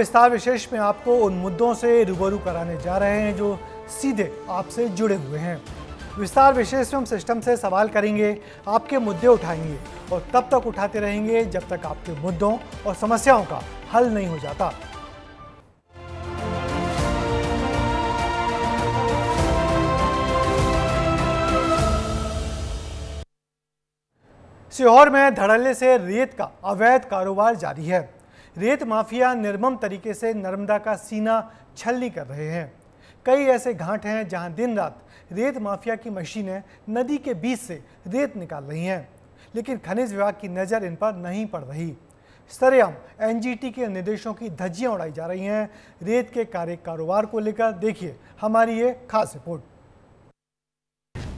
विस्तार विशेष में आपको उन मुद्दों से रूबरू कराने जा रहे हैं जो सीधे आपसे जुड़े हुए हैं। विस्तार विशेष में हम सिस्टम से सवाल करेंगे, आपके मुद्दे उठाएँगे और तब तक उठाते रहेंगे जब तक आपके मुद्दों और समस्याओं का हल नहीं हो जाता। सीहोर में धड़ल्ले से रेत का अवैध कारोबार जारी है। रेत माफिया निर्मम तरीके से नर्मदा का सीना छलनी कर रहे हैं। कई ऐसे घाट हैं जहाँ दिन रात रेत माफिया की मशीनें नदी के बीच से रेत निकाल रही हैं, लेकिन खनिज विभाग की नज़र इन पर नहीं पड़ रही। सरेआम एनजीटी के निर्देशों की धज्जियाँ उड़ाई जा रही हैं। रेत के कार्य कारोबार को लेकर देखिए हमारी ये खास रिपोर्ट।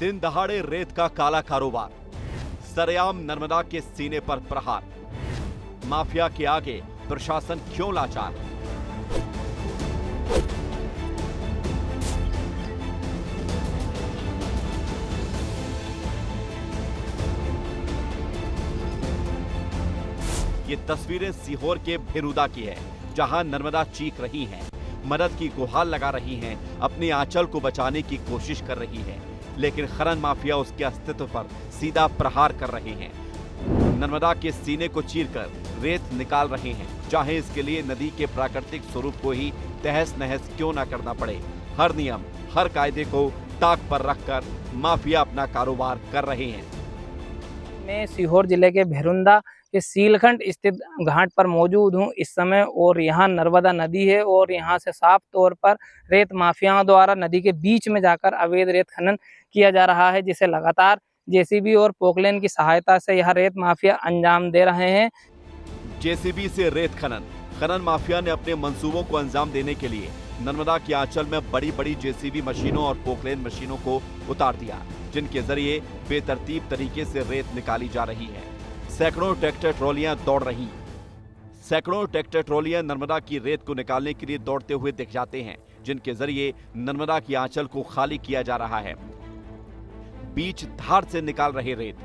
दिन दहाड़े रेत का काला कारोबार, सरेआम नर्मदा के सीने पर प्रहार। माफिया के आगे प्रशासन क्यों लाचार? है ये तस्वीरें सीहोर के भेरुदा की है, जहाँ नर्मदा चीख रही है मदद की गुहार लगा रही हैं, अपने आंचल को बचाने की कोशिश कर रही है, लेकिन खनन माफिया उसके अस्तित्व पर सीधा प्रहार कर रहे हैं। नर्मदा के सीने को चीरकर रेत निकाल रहे हैं। चाहे इसके लिए नदी के प्राकृतिक स्वरूप को ही तहस नहस क्यों ना करना पड़े। हर नियम, हर कायदे को ताक पर रखकर माफिया अपना कारोबार कर रहे हैं। मैं सीहोर ज़िले के भेरुंदा के सीलखंड स्थित घाट पर मौजूद हूँ। इस समय और यहाँ नर्मदा नदी है और यहाँ से साफ़ तौर पर रेत माफियाओं द्वारा नदी के बीच में जाकर अवैध रेत खनन किया जा रहा है, जिसे लगातार जेसीबी और पोकलेन की सहायता से यह रेत माफिया अंजाम दे रहे हैं। जेसीबी से रेत खनन। खनन माफिया ने अपने मंसूबों को अंजाम देने के लिए नर्मदा के आंचल में बड़ी बड़ी जेसीबी मशीनों और पोकलेन मशीनों को उतार दिया, जिनके ज़रिए बेतरतीब तरीके से रेत निकाली जा रही है। सैकड़ों ट्रैक्टर ट्रॉलियाँ दौड़ रही। सैकड़ों ट्रैक्टर ट्रॉलियाँ नर्मदा की रेत को निकालने के लिए दौड़ते हुए दिख जाते हैं, जिनके ज़रिए नर्मदा की आंचल को खाली किया जा रहा है। बीच धार से निकाल रहे रेत।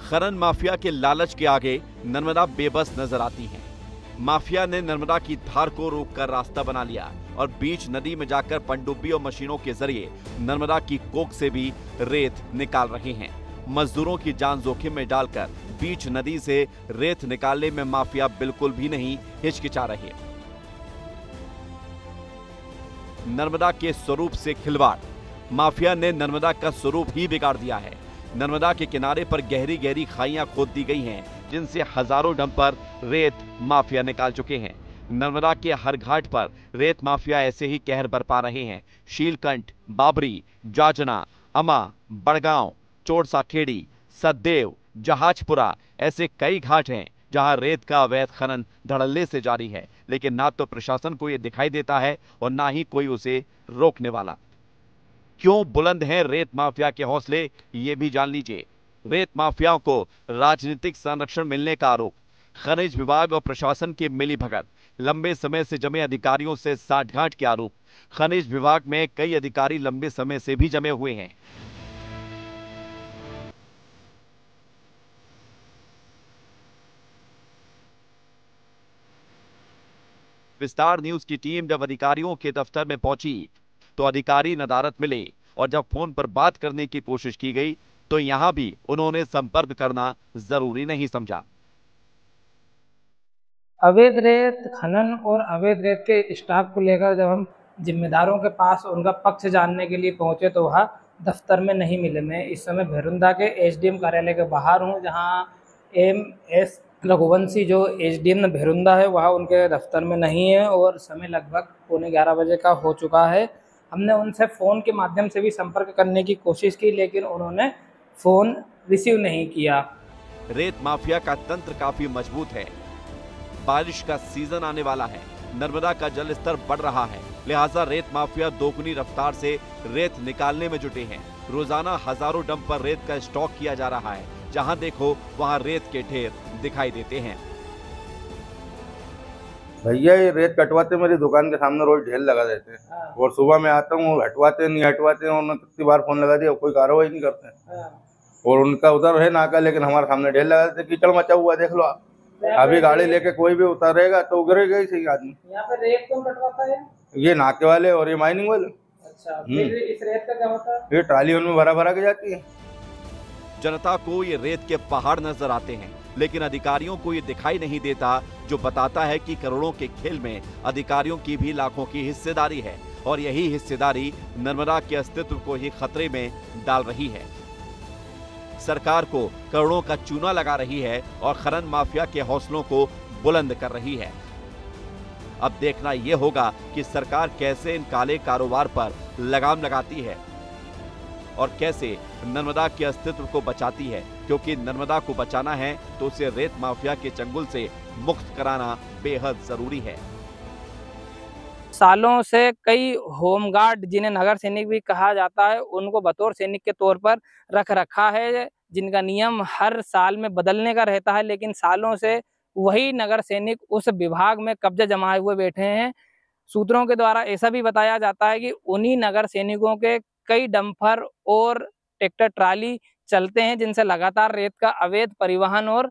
खनन माफिया के लालच के आगे नर्मदा बेबस नज़र आती है। माफिया ने नर्मदा की धार को रोककर रास्ता बना लिया और बीच नदी में जाकर पनडुब्बी और मशीनों के ज़रिए नर्मदा की कोक से भी रेत निकाल रहे हैं। मजदूरों की जान जोखिम में डालकर बीच नदी से रेत निकालने में माफिया बिल्कुल भी नहीं हिचकिचा रहे। नर्मदा के स्वरूप से खिलवाड़। माफिया ने नर्मदा का स्वरूप ही बिगाड़ दिया है। नर्मदा के किनारे पर गहरी गहरी खाइयाँ खोद दी गई हैं, जिनसे हज़ारों डंपर रेत माफिया निकाल चुके हैं। नर्मदा के हर घाट पर रेत माफिया ऐसे ही कहर बरपा रहे हैं। शीलकंठ, बाबरी, जाजना, अमा, बड़गांव चोरसा खेड़ी सददेव जहाजपुरा ऐसे कई घाट हैं, जहाँ रेत का अवैध खनन धड़ल्ले से जारी है। लेकिन ना तो प्रशासन को यह दिखाई देता है और ना ही कोई उसे रोकने वाला। क्यों बुलंद हैं रेत माफिया के हौसले? ये भी जान लीजिए। रेत माफियाओं को राजनीतिक संरक्षण मिलने का आरोप। खनिज विभाग और प्रशासन की मिली भगत, लंबे समय से जमे अधिकारियों से साठगांठ के आरोप। खनिज विभाग में कई अधिकारी लंबे समय से भी जमे हुए हैं। विस्तार न्यूज़ की टीम जब अधिकारियों के दफ्तर में पहुँची तो अधिकारी नदारत मिले और जब फ़ोन पर बात करने की कोशिश की गई तो यहाँ भी उन्होंने संपर्क करना ज़रूरी नहीं समझा। अवैध रेत खनन और अवैध रेत के स्टॉक को लेकर जब हम जिम्मेदारों के पास उनका पक्ष जानने के लिए पहुँचे तो वह दफ्तर में नहीं मिले। मैं इस समय भेरुंदा के एसडीएम कार्यालय के बाहर हूँ, जहाँ एम एस रघुवंशी जो एसडीएम भेरुंदा है, वह उनके दफ्तर में नहीं है और समय लगभग पौने ग्यारह बजे का हो चुका है। हमने उनसे फ़ोन के माध्यम से भी संपर्क करने की कोशिश की, लेकिन उन्होंने फ़ोन रिसीव नहीं किया। रेत माफिया का तंत्र काफ़ी मज़बूत है। बारिश का सीज़न आने वाला है। नर्मदा का जल स्तर बढ़ रहा है। लिहाजा रेत माफिया दोगुनी रफ्तार से रेत निकालने में जुटे हैं। रोज़ाना हज़ारों डंप पर रेत का स्टॉक किया जा रहा है। जहाँ देखो, वहाँ रेत के ढेर दिखाई देते हैं। भैया ये रेत कटवाते मेरी दुकान के सामने रोज ढेल लगा देते हैं। हाँ, और सुबह मैं आता हूँ हटवाते नहीं हटवाते हैं उन्होंने कितनी बार फ़ोन लगा दिया कोई कार्रवाई नहीं करते हाँ। और उनका उधर है नाका लेकिन हमारे सामने ढेल लगा देते कीचड़ मचा हुआ देख लो आप। अभी गाड़ी लेके कोई भी उतारेगा तो उगरेगा ही सही आदमी। यहाँ पे रेत कौन कटवाता है? ये नाके वाले और ये माइनिंग वाले। अच्छा इस रेत का क्या होता है? ये ट्राली उनमें भरा भरा के जाती है। जनता को ये रेत के पहाड़ नज़र आते हैं। लेकिन अधिकारियों को ये दिखाई नहीं देता, जो बताता है कि करोड़ों के खेल में अधिकारियों की भी लाखों की हिस्सेदारी है और यही हिस्सेदारी नर्मदा के अस्तित्व को ही खतरे में डाल रही है। सरकार को करोड़ों का चूना लगा रही है और खनन माफिया के हौसलों को बुलंद कर रही है। अब देखना यह होगा कि सरकार कैसे इन काले कारोबार पर लगाम लगाती है और कैसे नर्मदा के अस्तित्व को बचाती है। क्योंकि नर्मदा को बचाना है तो उसे रेत माफिया के चंगुल से मुक्त कराना बेहद ज़रूरी है। सालों से कई होमगार्ड, जिन्हें नगर सैनिक भी कहा जाता है, उनको बतौर सैनिक के तौर पर रख रखा है, जिनका नियम हर साल में बदलने का रहता है, लेकिन सालों से वही नगर सैनिक उस विभाग में कब्जा जमाए हुए बैठे हैं। सूत्रों के द्वारा ऐसा भी बताया जाता है कि उन्हीं नगर सैनिकों के कई डंपर और ट्रैक्टर, ट्राली चलते हैं, जिनसे लगातार रेत का अवैध परिवहन और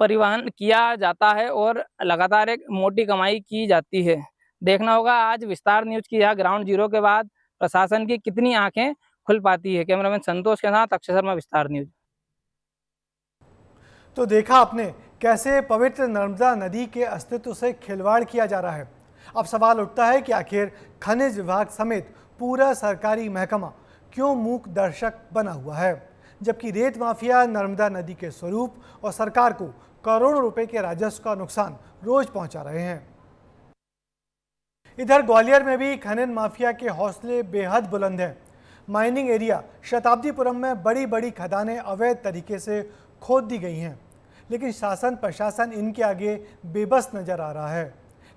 परिवहन किया जाता है और लगातार एक मोटी कमाई की जाती है। देखना होगा आज विस्तार न्यूज़ की यह ग्राउंड ज़ीरो के बाद प्रशासन की कितनी आँखें खुल पाती है। कैमरामैन संतोष के साथ अक्षय शर्मा, विस्तार न्यूज़। तो देखा आपने कैसे पवित्र नर्मदा नदी के अस्तित्व से खिलवाड़ किया जा रहा है। अब सवाल उठता है कि आखिर खनिज विभाग समेत पूरा सरकारी महकमा क्यों मूक दर्शक बना हुआ है? जबकि रेत माफिया नर्मदा नदी के स्वरूप और सरकार को करोड़ों रुपए के राजस्व का नुकसान रोज पहुँचा रहे हैं। इधर ग्वालियर में भी खनन माफिया के हौसले बेहद बुलंद हैं। माइनिंग एरिया शताब्दीपुरम में बड़ी बड़ी खदानें अवैध तरीके से खोद दी गई हैं, लेकिन शासन प्रशासन इनके आगे बेबस नज़र आ रहा है।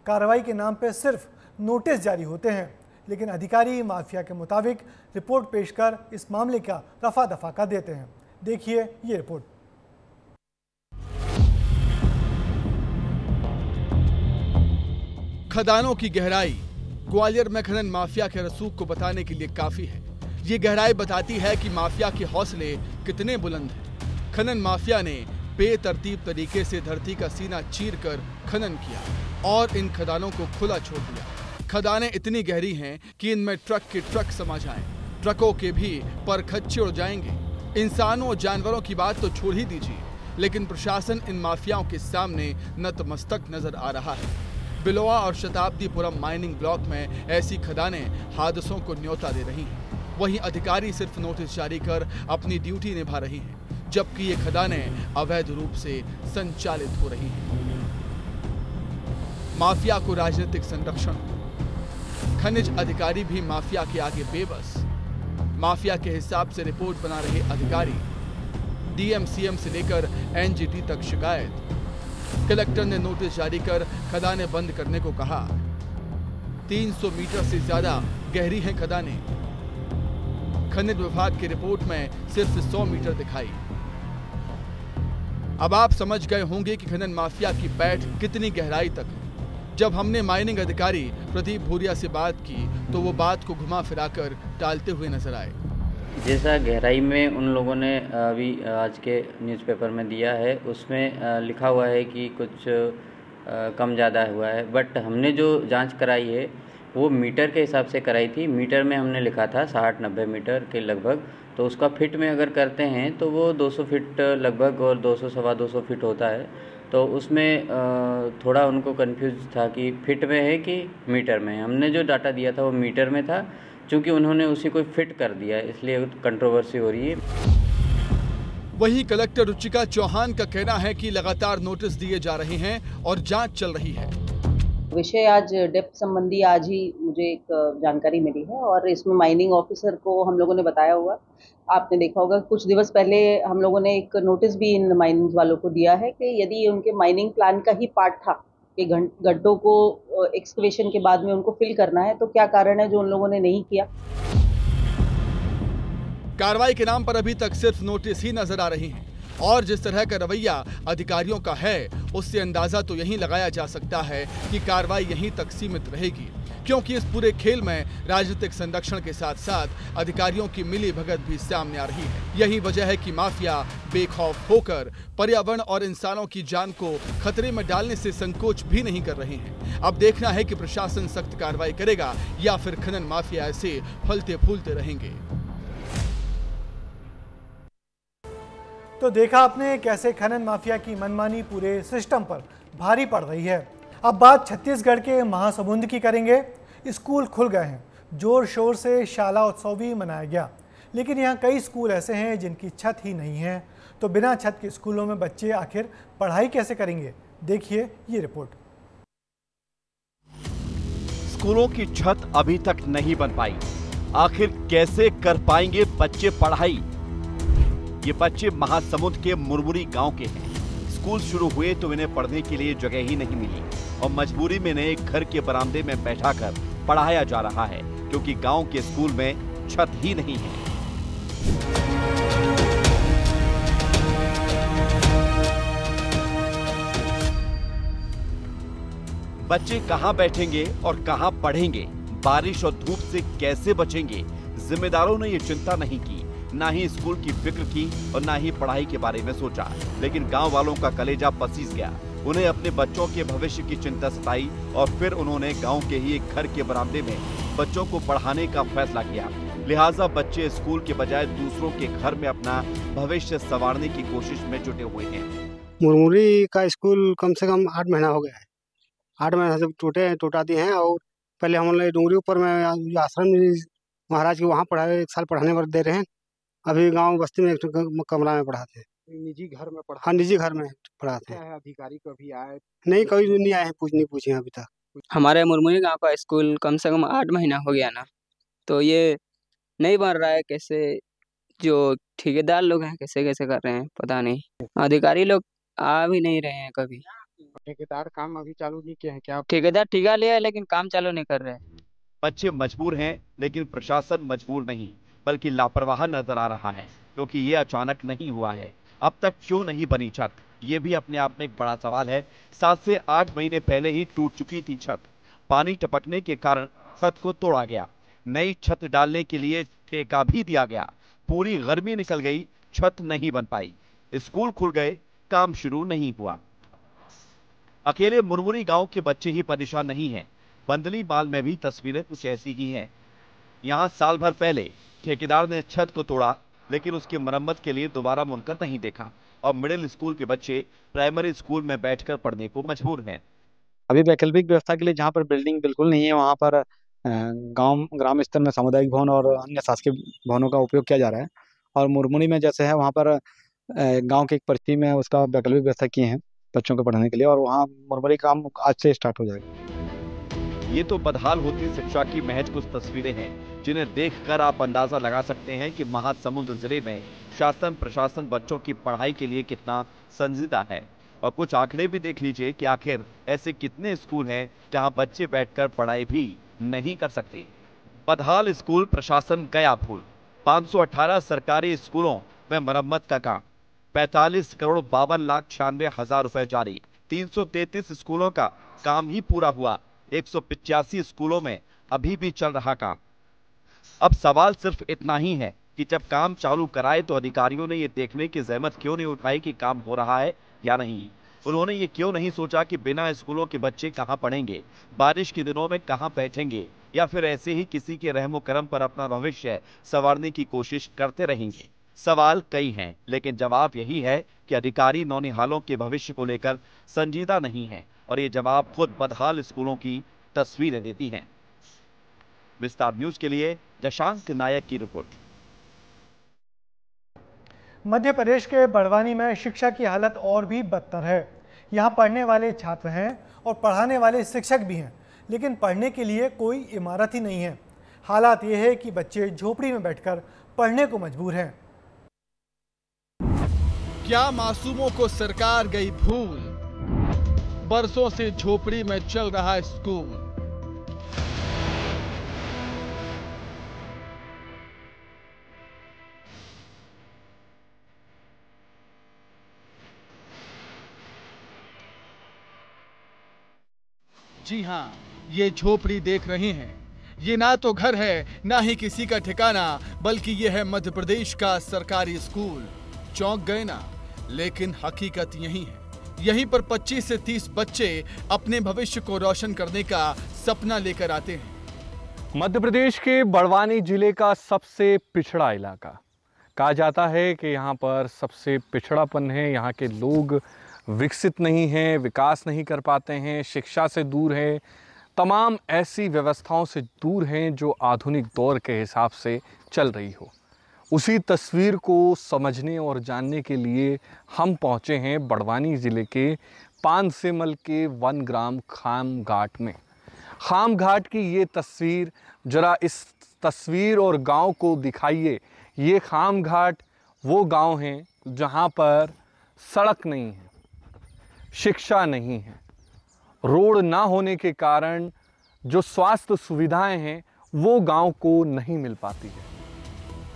कार्रवाई के नाम पर सिर्फ़ नोटिस जारी होते हैं लेकिन अधिकारी माफिया के मुताबिक रिपोर्ट पेश कर इस मामले का रफा दफ़ा कर देते हैं। देखिए ये रिपोर्ट। खदानों की गहराई ग्वालियर में खनन माफिया के रसूख को बताने के लिए काफ़ी है। ये गहराई बताती है कि माफिया के हौसले कितने बुलंद हैं। खनन माफिया ने बेतरतीब तरीके से धरती का सीना चीर कर खनन किया और इन खदानों को खुला छोड़ दिया। खदानें इतनी गहरी हैं कि इनमें ट्रक के ट्रक समा जाएँ, ट्रकों के भी पर खच्चे उड़ जाएँगे। इंसानों और जानवरों की बात तो छोड़ ही दीजिए लेकिन प्रशासन इन माफियाओं के सामने नतमस्तक नज़र आ रहा है। बिलोआ और शताब्दीपुरम माइनिंग ब्लॉक में ऐसी खदानें हादसों को न्योता दे रही हैं। वहीं अधिकारी सिर्फ़ नोटिस जारी कर अपनी ड्यूटी निभा रही हैं जबकि ये खदानें अवैध रूप से संचालित हो रही हैं। माफिया को राजनीतिक संरक्षण खनिज अधिकारी भी माफिया के आगे बेबस। माफिया के हिसाब से रिपोर्ट बना रहे अधिकारी। डीएमसीएम से लेकर एनजीटी तक शिकायत। कलेक्टर ने नोटिस जारी कर खदानें बंद करने को कहा। 300 मीटर से ज़्यादा गहरी हैं खदानें। खनिज विभाग की रिपोर्ट में सिर्फ़ 100 मीटर दिखाई। अब आप समझ गए होंगे कि खनन माफिया की बैठ कितनी गहराई तक है। जब हमने माइनिंग अधिकारी प्रदीप भूरिया से बात की तो वो बात को घुमा फिराकर टालते हुए नज़र आए। जैसा गहराई में उन लोगों ने अभी आज के न्यूज़पेपर में दिया है, उसमें लिखा हुआ है कि कुछ कम ज़्यादा हुआ है। बट हमने जो जाँच कराई है, वो मीटर के हिसाब से कराई थी। मीटर में हमने लिखा था साठ नब्बे मीटर के लगभग। तो उसका फिट में अगर करते हैं तो वो 200 फिट लगभग और 200 सवा 200 फिट होता है। तो उसमें थोड़ा उनको कन्फ्यूज़ था कि फिट में है कि मीटर में है। हमने जो डाटा दिया था वो मीटर में था क्योंकि उन्होंने उसी को फिट कर दिया, इसलिए कंट्रोवर्सी हो रही है। वही कलेक्टर रुचिका चौहान का कहना है कि लगातार नोटिस दिए जा रहे हैं और जाँच चल रही है। विषय आज डेप्थ संबंधी आज ही मुझे एक जानकारी मिली है और इसमें माइनिंग ऑफिसर को हम लोगों ने बताया हुआ। आपने देखा होगा कुछ दिवस पहले हम लोगों ने एक नोटिस भी इन माइनिंग वालों को दिया है कि यदि उनके माइनिंग प्लान का ही पार्ट था कि गड्ढों को एक्सकवेशन के बाद में उनको फिल करना है तो क्या कारण है जो उन लोगों ने नहीं किया? कार्रवाई के नाम पर अभी तक सिर्फ़ नोटिस ही नज़र आ रही हैं। और जिस तरह का रवैया अधिकारियों का है, उससे अंदाज़ा तो यही लगाया जा सकता है कि कार्रवाई यहीं तक सीमित रहेगी, क्योंकि इस पूरे खेल में राजनीतिक संरक्षण के साथ साथ अधिकारियों की मिली भगत भी सामने आ रही है। यही वजह है कि माफिया बेखौफ होकर पर्यावरण और इंसानों की जान को खतरे में डालने से संकोच भी नहीं कर रहे हैं। अब देखना है कि प्रशासन सख्त कार्रवाई करेगा या फिर खनन माफिया ऐसे फलते फूलते रहेंगे। तो देखा आपने कैसे खनन माफिया की मनमानी पूरे सिस्टम पर भारी पड़ रही है। अब बात छत्तीसगढ़ के महासमुंद की करेंगे। स्कूल खुल गए हैं। ज़ोर शोर से शाला उत्सव भी मनाया गया। लेकिन यहाँ कई स्कूल ऐसे हैं जिनकी छत ही नहीं है। तो बिना छत के स्कूलों में बच्चे आखिर पढ़ाई कैसे करेंगे? देखिए ये रिपोर्ट। स्कूलों की छत अभी तक नहीं बन पाई। आखिर कैसे कर पाएँगे बच्चे पढ़ाई? ये बच्चे महासमुंद के मुरमुरी गाँव के हैं। स्कूल शुरू हुए तो इन्हें पढ़ने के लिए जगह ही नहीं मिली और मजबूरी में इन्हें घर के बरामदे में बैठाकर पढ़ाया जा रहा है, क्योंकि गाँव के स्कूल में छत ही नहीं है। बच्चे कहाँ बैठेंगे और कहाँ पढ़ेंगे? बारिश और धूप से कैसे बचेंगे? जिम्मेदारों ने ये चिंता नहीं की। ना ही स्कूल की फ़िक्र की और ना ही पढ़ाई के बारे में सोचा, लेकिन गाँव वालों का कलेजा पसीज गया। उन्हें अपने बच्चों के भविष्य की चिंता सताई और फिर उन्होंने गाँव के ही एक घर के बरामदे में बच्चों को पढ़ाने का फैसला किया। लिहाजा बच्चे स्कूल के बजाय दूसरों के घर में अपना भविष्य संवारने की कोशिश में जुटे हुए हैं। मुरमुरी का स्कूल कम से कम आठ महीना हो गया है। आठ महीना से टूटे टूटा दिए हैं और पहले हम लोग डूंगरी ऊपर में आश्रम महाराज के वहाँ पढ़ाए एक साल पढ़ाने पर दे रहे हैं। अभी गाँव बस्ती में एक कमरा में पढ़ाते हैं। निजी घर में पढ़ा हाँ निजी घर में पढ़ाते हैं। अधिकारी कभी आए? नहीं कोई नहीं आए हैं पूछ नहीं पूछे अभी तक। हमारे मुरमुरी गाँव का स्कूल कम से कम आठ महीना हो गया ना। तो ये नहीं बन रहा है कैसे जो ठेकेदार लोग हैं कैसे कैसे कर रहे हैं पता नहीं। अधिकारी लोग आ भी नहीं रहे हैं कभी। ठेकेदार काम अभी चालू नहीं किए हैं क्या? ठेकेदार ठेका लिया है लेकिन काम चालू नहीं कर रहे हैं। बच्चे मजबूर हैं लेकिन प्रशासन मजबूर नहीं। बल्कि लापरवाह नज़र आ रहा है, क्योंकि ये अचानक नहीं हुआ है। अब तक क्यों नहीं बनी छत? ये भी अपने आप में एक बड़ा सवाल है। सात से आठ महीने पहले ही टूट चुकी थी छत। पानी टपकने के कारण छत को तोड़ा गया। नई छत डालने के लिए ठेका भी दिया गया। पूरी गर्मी निकल गई, छत नहीं बन पाई। स्कूल खुल गए, काम शुरू नहीं हुआ। अकेले मुरमुरी गाँव के बच्चे ही परेशान नहीं हैं। बंदली बाल में भी तस्वीरें कुछ ऐसी ही हैं। यहाँ साल भर पहले ठेकेदार ने छत को तोड़ा, लेकिन उसकी मरम्मत के लिए दोबारा मुनकर नहीं देखा और मिडिल स्कूल के बच्चे प्राइमरी स्कूल में बैठकर पढ़ने को मजबूर हैं। अभी वैकल्पिक व्यवस्था के लिए जहाँ पर बिल्डिंग बिल्कुल नहीं है, वहाँ पर गाँव, ग्राम स्तर में सामुदायिक भवन और अन्य शासकीय भवनों का उपयोग किया जा रहा है और मुरमुरी में जैसे है, वहाँ पर गाँव के एक पर्ची में उसका वैकल्पिक व्यवस्था किए हैं बच्चों को पढ़ाने के लिए और वहाँ मुरमुरी काम आज से स्टार्ट हो जाएगा। ये तो बदहाल होती शिक्षा की महज कुछ तस्वीरें हैं, जिन्हें देखकर आप अंदाज़ा लगा सकते हैं कि महासमुंद ज़िले में शासन प्रशासन बच्चों की पढ़ाई के लिए कितना संजीदा है। और कुछ आंकड़े भी देख लीजिए कि आखिर ऐसे कितने स्कूल हैं जहाँ बच्चे बैठकर पढ़ाई भी नहीं कर सकते। बदहाल स्कूल प्रशासन गया भूल 518 सरकारी स्कूलों में मरम्मत का काम। 45 करोड़ बावन लाख छियानवे हज़ार रुपए जारी। 333 स्कूलों का काम ही पूरा हुआ। एक स्कूलों में अभी भी चल रहा काम। अब सवाल सिर्फ़ इतना ही है कि जब काम चालू कराए तो अधिकारियों ने ये देखने की जहमत क्यों नहीं उठाई कि काम हो रहा है या नहीं? उन्होंने ये क्यों नहीं सोचा कि बिना स्कूलों के बच्चे कहाँ पढ़ेंगे? बारिश के दिनों में कहाँ बैठेंगे? या फिर ऐसे ही किसी के रहमो करम पर अपना भविष्य संवारने की कोशिश करते रहेंगे? सवाल कई हैं, लेकिन जवाब यही है कि अधिकारी नौनिहालों के भविष्य को लेकर संजीदा नहीं है और ये जवाब खुद बदहाल स्कूलों की तस्वीरें देती हैं। विस्तार न्यूज़ के लिए जशांक नायक की रिपोर्ट। मध्य प्रदेश के बड़वानी में शिक्षा की हालत और भी बदतर है। यहाँ पढ़ने वाले छात्र हैं और पढ़ाने वाले शिक्षक भी हैं, लेकिन पढ़ने के लिए कोई इमारत ही नहीं है। हालात ये है कि बच्चे झोपड़ी में बैठकर पढ़ने को मजबूर हैं। क्या मासूमों को सरकार गई भूल? बरसों से झोपड़ी में चल रहा स्कूल। जी हाँ ये झोपड़ी देख रहे हैं। ये ना तो घर है, ना ही किसी का ठिकाना, बल्कि ये है मध्य प्रदेश का सरकारी स्कूल। चौंक गए ना? लेकिन हकीकत यही है। यहीं पर 25 से 30 बच्चे अपने भविष्य को रोशन करने का सपना लेकर आते हैं। मध्य प्रदेश के बड़वानी ज़िले का सबसे पिछड़ा इलाका। कहा जाता है कि यहाँ पर सबसे पिछड़ापन है। यहाँ के लोग विकसित नहीं हैं, विकास नहीं कर पाते हैं, शिक्षा से दूर हैं। तमाम ऐसी व्यवस्थाओं से दूर हैं जो आधुनिक दौर के हिसाब से चल रही हो। उसी तस्वीर को समझने और जानने के लिए हम पहुँचे हैं बड़वानी ज़िले के पानसेमल के वन ग्राम खाम घाट में। खाम घाट की ये तस्वीर, ज़रा इस तस्वीर और गाँव को दिखाइए। ये खाम घाट वो गाँव हैं जहाँ पर सड़क नहीं है, शिक्षा नहीं है। रोड ना होने के कारण जो स्वास्थ्य सुविधाएँ हैं वो गाँव को नहीं मिल पाती है।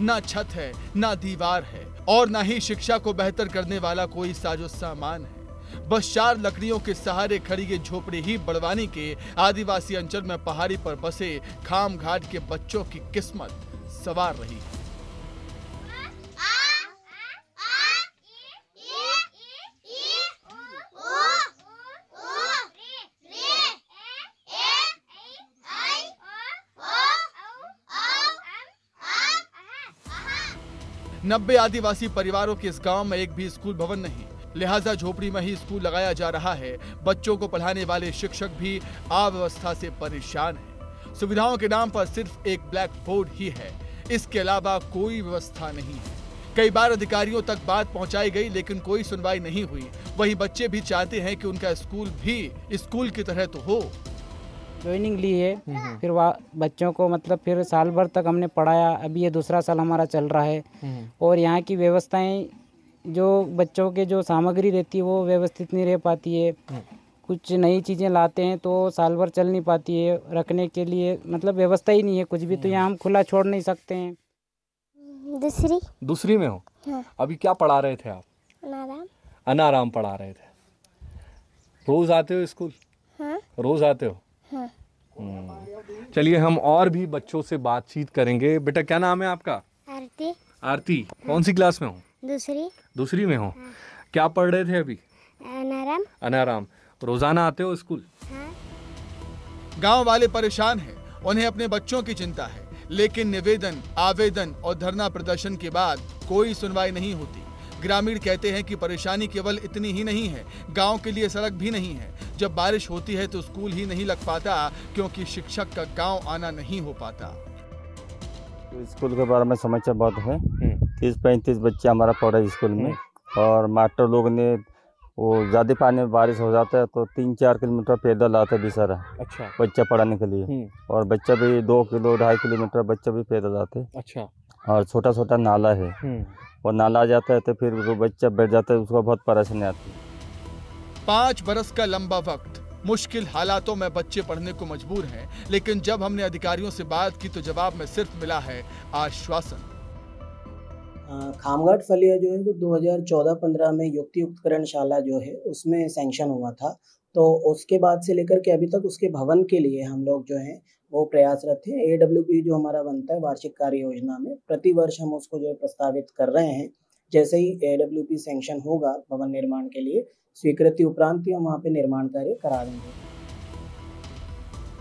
ना छत है, ना दीवार है, और ना ही शिक्षा को बेहतर करने वाला कोई साजो सामान है। बस चार लकड़ियों के सहारे खड़ी ये झोपड़ी ही बड़वानी के आदिवासी अंचल में पहाड़ी पर बसे खाम घाट के बच्चों की किस्मत सवार रही। है नब्बे आदिवासी परिवारों के इस गाँव में एक भी स्कूल भवन नहीं। लिहाजा झोपड़ी में ही स्कूल लगाया जा रहा है। बच्चों को पढ़ाने वाले शिक्षक भी अव्यवस्था से परेशान हैं। सुविधाओं के नाम पर सिर्फ़ एक ब्लैक बोर्ड ही है। इसके अलावा कोई व्यवस्था नहीं है। कई बार अधिकारियों तक बात पहुंचाई गई, लेकिन कोई सुनवाई नहीं हुई। वहीं बच्चे भी चाहते हैं कि उनका स्कूल भी स्कूल की तरह तो हो। ज्वाइनिंग ली है। फिर वह बच्चों को मतलब फिर साल भर तक हमने पढ़ाया। अभी ये दूसरा साल हमारा चल रहा है। और यहाँ की व्यवस्थाएँ जो बच्चों के जो सामग्री रहती है वो व्यवस्थित नहीं रह पाती है। कुछ नई चीज़ें लाते हैं तो साल भर चल नहीं पाती है। रखने के लिए मतलब व्यवस्था ही नहीं है कुछ भी तो यहाँ हम खुला छोड़ नहीं सकते हैं। दूसरी? दूसरी में हो? हाँ। अभी क्या पढ़ा रहे थे आप? नाराम अनाराम पढ़ा रहे थे। रोज आते हो स्कूल? हाँ। रोज आते हो? हाँ। हम्म। चलिए हम और भी बच्चों से बातचीत करेंगे। बेटा क्या नाम है आपका? आरती। आरती कौन सी क्लास में हो? दूसरी। दूसरी में हो? क्या पढ़ रहे थे अभी? नाराम अनाराम। रोज़ाना आते हो स्कूल? गाँव वाले परेशान हैं उन्हें अपने बच्चों की चिंता है लेकिन निवेदन आवेदन और धरना प्रदर्शन के बाद कोई सुनवाई नहीं होती। ग्रामीण कहते हैं कि परेशानी केवल इतनी ही नहीं है गाँव के लिए सड़क भी नहीं है। जब बारिश होती है तो स्कूल ही नहीं लग पाता क्योंकि शिक्षक का गाँव आना नहीं हो पाता। स्कूल के बारे में समस्या बहुत है। तीस पैंतीस बच्चे हमारा पढ़े स्कूल में। और मास्टर लोग ने वो ज़्यादा पानी में बारिश हो जाता है तो तीन चार किलोमीटर पैदल आते बेचारा अच्छा। बच्चा पढ़ाने के लिए। और बच्चा भी दो किलो ढाई किलोमीटर बच्चा भी पैदल आते अच्छा। और छोटा छोटा नाला है। और नाला आ जाता है तो फिर वो बच्चा बैठ जाता है उसको बहुत परेशानी आती है। पाँच बरस का लंबा वक्त। मुश्किल हालातों में बच्चे पढ़ने को मजबूर हैं लेकिन जब हमने अधिकारियों से बात की तो जवाब में सिर्फ़ मिला है आश्वासन। खामघाट फलिया जो है वो 2014-15 में युक्ति उपकरणशाला जो है उसमें सैंक्शन हुआ था। तो उसके बाद से लेकर के अभी तक उसके भवन के लिए हम लोग जो है वो प्रयासरत हैं ए जो हमारा बनता है वार्षिक कार्य योजना में, प्रति वर्ष हम उसको जो है प्रस्तावित कर रहे हैं। जैसे ही ए सैंक्शन होगा भवन निर्माण के लिए, स्वीकृति उपरांत ही हम वहाँ पे निर्माण कार्य करा देंगे।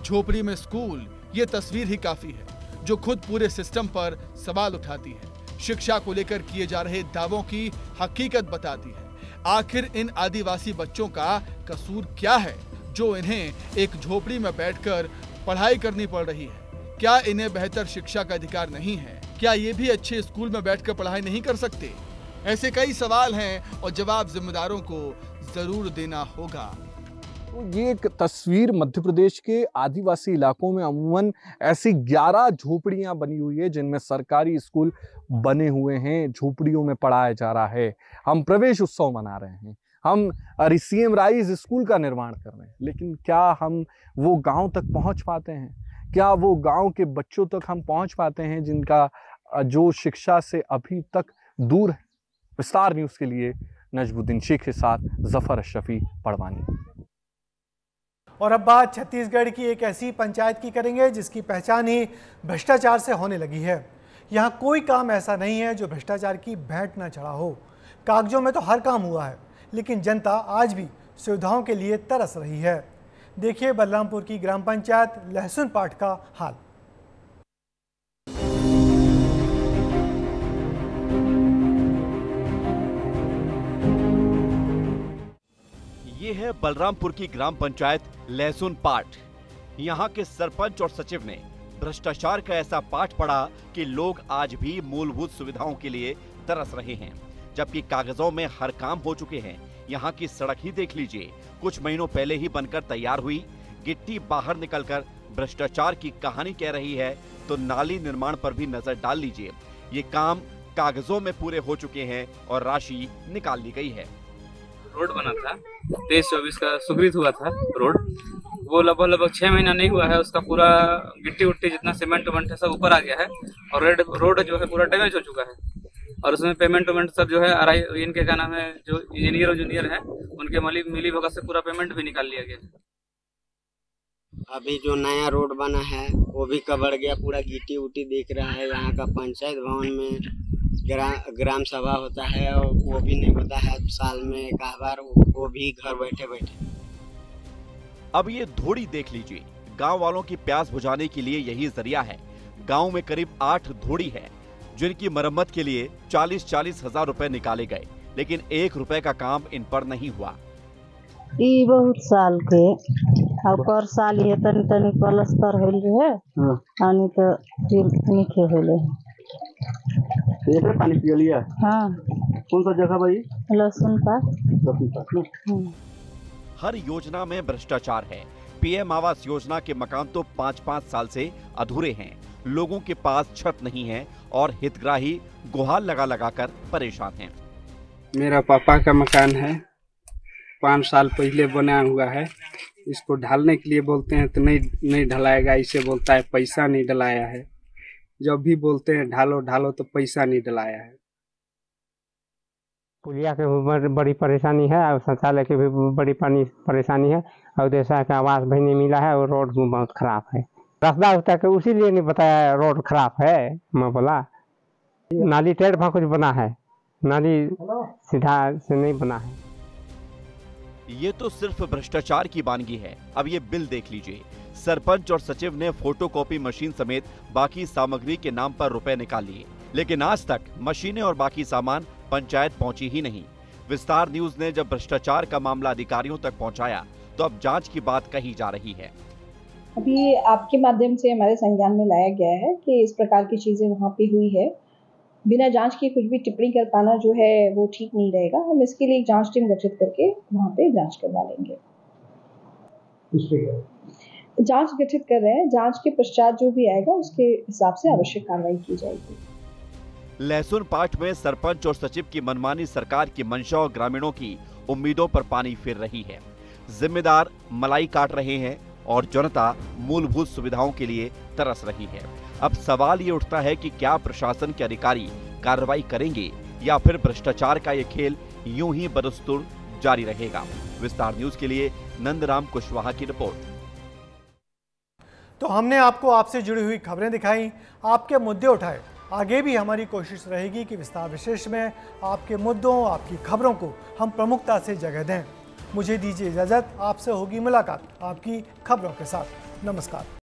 झोपड़ी में स्कूल, ये तस्वीर ही काफ़ी है, जो खुद पूरे सिस्टम पर सवाल उठाती है। शिक्षा को लेकर किए जा रहे दावों की हकीकत बताती है। आखिर इन आदिवासी बच्चों का कसूर क्या है, जो इन्हें एक झोपड़ी में बैठकर पढ़ाई करनी पड़ रही है। क्या इन्हें बेहतर शिक्षा का अधिकार नहीं है? क्या ये भी अच्छे स्कूल में बैठकर पढ़ाई नहीं कर सकते? ऐसे कई सवाल हैं और जवाब जिम्मेदारों को ज़रूर देना होगा। तो ये एक तस्वीर मध्य प्रदेश के आदिवासी इलाकों में अमूमन ऐसी 11 झोपड़ियाँ बनी हुई है, जिनमें सरकारी स्कूल बने हुए हैं, झोपड़ियों में पढ़ाया जा रहा है। हम प्रवेश उत्सव मना रहे हैं। हम रिसीएम राइज स्कूल का निर्माण कर रहे हैं, लेकिन क्या हम वो गाँव तक पहुँच पाते हैं? क्या वो गाँव के बच्चों तक हम पहुँच पाते हैं जिनका जो शिक्षा से अभी तक दूर है? विस्तार न्यूज़ के लिए नजमुद्दीन शेख के साथ ज़फ़र अशरफी पड़वानी। और अब बात छत्तीसगढ़ की एक ऐसी पंचायत की करेंगे जिसकी पहचान ही भ्रष्टाचार से होने लगी है। यहाँ कोई काम ऐसा नहीं है जो भ्रष्टाचार की भेंट न चढ़ा हो। कागजों में तो हर काम हुआ है। लेकिन जनता आज भी सुविधाओं के लिए तरस रही है। देखिए बलरामपुर की ग्राम पंचायत लहसुन पाठ का हाल। ये है बलरामपुर की ग्राम पंचायत लहसुन पाठ यहाँ के सरपंच और सचिव ने भ्रष्टाचार का ऐसा पाठ पढ़ा कि लोग आज भी मूलभूत सुविधाओं के लिए तरस रहे हैं। जबकि कागजों में हर काम हो चुके हैं। यहाँ की सड़क ही देख लीजिए। कुछ महीनों पहले ही बनकर तैयार हुई। गिट्टी बाहर निकलकर भ्रष्टाचार की कहानी कह रही है तो नाली निर्माण पर भी नज़र डाल लीजिए। ये काम कागजों में पूरे हो चुके हैं और राशि निकाल ली गई है। रोड बना था। तेईस चौबीस का स्वीकृत हुआ था रोड। वो लगभग लगभग छह महीना नहीं हुआ है। उसका पूरा गिट्टी उट्टी जितना सीमेंट वेमेंट है सब ऊपर आ गया है और रेड रोड जो है पूरा डैमेज हो चुका है। और उसमें पेमेंट वेमेंट सब जो है आर इनके क्या नाम है जो इंजीनियर जूनियर है उनके मली मिली भगत से पूरा पेमेंट भी निकाल लिया गया। अभी जो नया रोड बना है वो भी कबर गया पूरा गिट्टी उट्टी दिख रहा है यहाँ का पंचायत भवन में ग्राम ग्राम सभा होता है और वो भी नहीं होता है साल में एक बार वो भी घर बैठे बैठे अब ये धोड़ी देख लीजिए गाँव वालों की प्यास बुझाने के लिए यही ज़रिया है। गाँव में करीब आठ धोड़ी है। जिनकी मरम्मत के लिए चालीस चालीस हज़ार रुपए निकाले गए लेकिन एक रुपए का काम इन पर नहीं हुआ। ई बहुत साल के। और पर साल ये तनी तनी प्लस्तर होल है पानी तो फिर नीचे होले पानी पियो लिया हाँ। कौन सा जगह भाई लहसुन का। लहसुन पाठ हर योजना में भ्रष्टाचार है। पीएम आवास योजना के मकान तो पाँच पाँच साल से अधूरे हैं। लोगों के पास छत नहीं है और हितग्राही गुहार लगा लगा कर परेशान हैं। मेरा पापा का मकान है। पाँच साल पहले बना हुआ है। इसको ढालने के लिए बोलते हैं तो नहीं नहीं ढलाएगा इसे बोलता है पैसा नहीं डलाया है। जब भी बोलते हैं ढालो ढालो तो पैसा नहीं डलाया है। पुलिया के भी बड़ी परेशानी है और शौचालय की भी बड़ी पानी परेशानी है। और जैसा का आवास भी नहीं मिला है और रोड भी बहुत खराब है। रास्ता उस्ता के उसी लिए नहीं बताया रोड खराब है मैं बोला नाली टेढ़ भा कुछ बना है नाली सीधा से नहीं बना है। ये तो सिर्फ़ भ्रष्टाचार की बानगी है। अब ये बिल देख लीजिए। सरपंच और सचिव ने फोटोकॉपी मशीन समेत बाकी सामग्री के नाम पर रुपए निकाल लिए। लेकिन आज तक मशीनें और बाकी सामान पंचायत पहुँची ही नहीं। विस्तार न्यूज़ ने जब भ्रष्टाचार का मामला अधिकारियों तक पहुँचाया तो अब जाँच की बात कही जा रही है। अभी आपके माध्यम से हमारे संज्ञान में लाया गया है कि इस प्रकार की चीज़ें वहाँ पे हुई है। बिना जाँच के कुछ भी टिप्पणी कर पाना जो है वो ठीक नहीं रहेगा। हम इसके लिए एक जाँच टीम गठित करके वहाँ पे जाँच करवा लेंगे। जाँच गठित कर रहे हैं। जाँच के पश्चात जो भी आएगा उसके हिसाब से आवश्यक कार्रवाई की जाएगी। लहसुन पाठ में सरपंच और सचिव की मनमानी सरकार की मंशा और ग्रामीणों की उम्मीदों पर पानी फिर रही है। जिम्मेदार मलाई काट रहे हैं। और जनता मूलभूत सुविधाओं के लिए तरस रही है। अब सवाल ये उठता है कि क्या प्रशासन के अधिकारी कार्रवाई करेंगे या फिर भ्रष्टाचार का ये खेल यूँ ही बदस्तूर जारी रहेगा? विस्तार न्यूज़ के लिए नंदराम कुशवाहा की रिपोर्ट। तो हमने आपको आपसे जुड़ी हुई खबरें दिखाई, आपके मुद्दे उठाए। आगे भी हमारी कोशिश रहेगी कि विस्तार विशेष में आपके मुद्दों, आपकी खबरों को हम प्रमुखता से जगह दें। मुझे दीजिए इजाज़त। आपसे होगी मुलाकात। आपकी खबरों के साथ। नमस्कार।